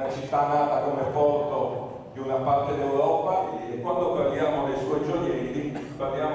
una città nata come porto di una parte d'Europa e quando parliamo dei suoi gioielli parliamo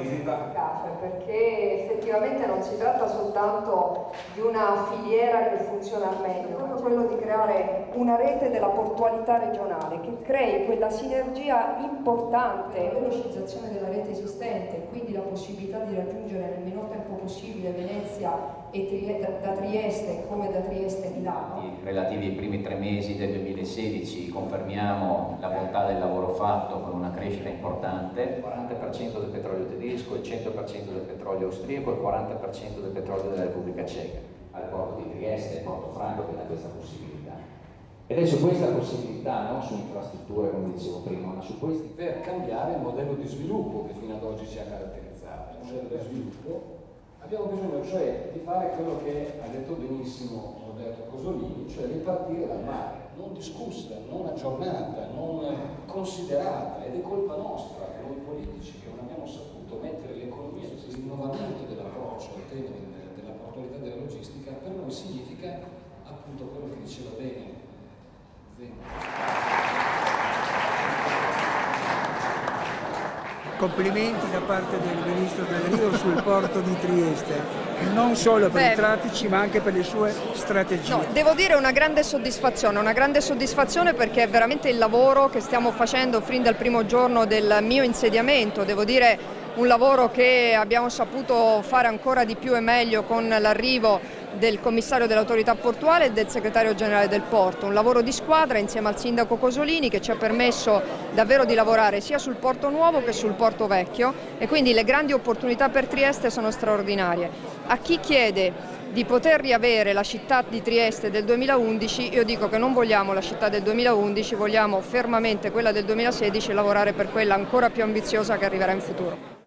visita. Perché effettivamente non si tratta soltanto di una filiera che funziona al meglio, ma quello di creare una rete della portualità regionale che crei quella sinergia importante. La velocizzazione della rete esistente, quindi la possibilità di raggiungere nel minor tempo possibile Venezia e Tri da, Trieste come da Trieste Milano. Relativi ai primi tre mesi del 2016 confermiamo la bontà del lavoro fatto con una crescita importante, il 40% del petrolio tedesco, il 100% del petrolio austriaco e il 40% del petrolio della Repubblica Ceca, al porto di Trieste e Porto Franco che dà questa possibilità. È su questa possibilità, non su infrastrutture come dicevo prima, ma su questi per cambiare il modello di sviluppo che fino ad oggi ci ha caratterizzato. Il modello di sviluppo Abbiamo bisogno cioè di fare quello che ha cioè ripartire dal mare, non discussa, non aggiornata, non considerata, ed è colpa nostra, noi politici, che non abbiamo saputo mettere l'economia, il rinnovamento dell'approccio al tema della portualità della logistica, per noi significa appunto quello che diceva bene complimenti da parte del Ministro del Rio sul porto di Trieste non solo per Beh, i traffici ma anche per le sue strategie. No, devo dire una grande soddisfazione, una grande soddisfazione perché è veramente il lavoro che stiamo facendo fin dal primo giorno del mio insediamento, devo dire un lavoro che abbiamo saputo fare ancora di più e meglio con l'arrivo del commissario dell'autorità portuale e del segretario generale del porto, un lavoro di squadra insieme al sindaco Cosolini che ci ha permesso davvero di lavorare sia sul porto nuovo che sul porto vecchio e quindi le grandi opportunità per Trieste sono straordinarie. A chi chiede di poter riavere la città di Trieste del 2011, io dico che non vogliamo la città del 2011, vogliamo fermamente quella del 2016 e lavorare per quella ancora più ambiziosa che arriverà in futuro.